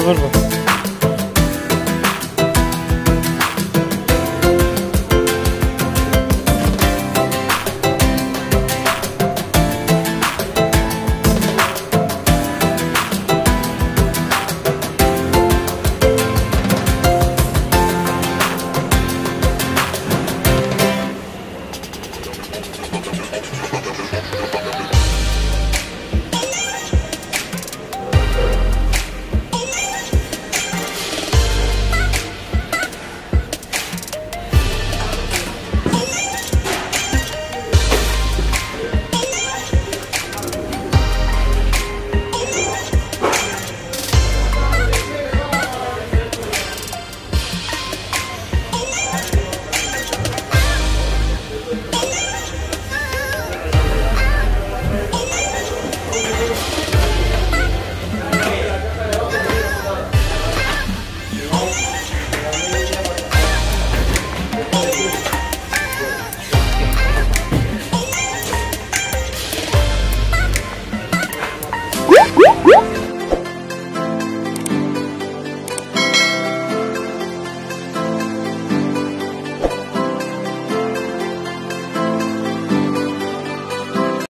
Merhaba.